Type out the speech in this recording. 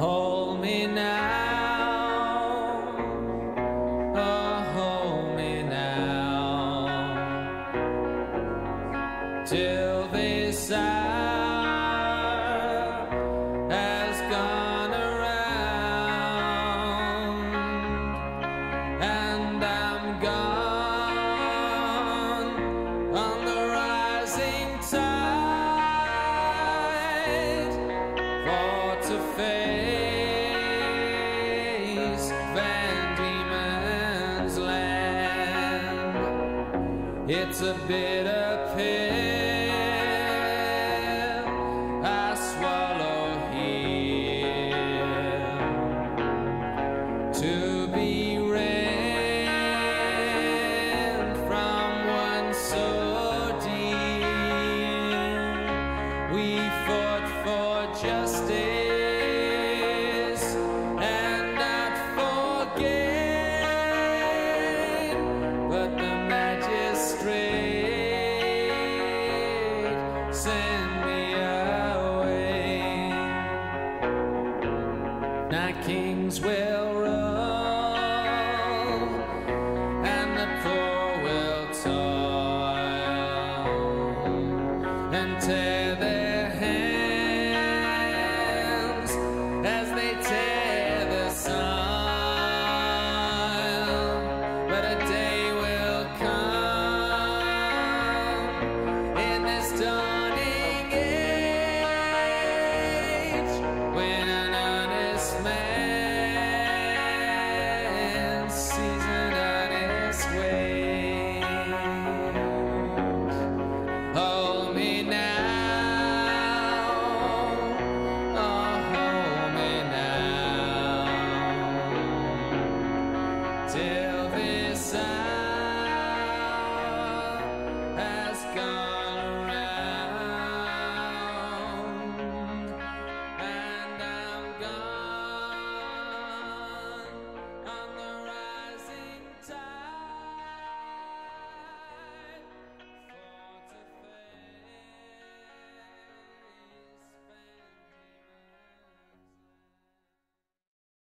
Hold me now. Oh, hold me now. Till this. It's a bitter pill. I swallow here. To send me away. Night kings will roll, and the poor will toil and tear their. till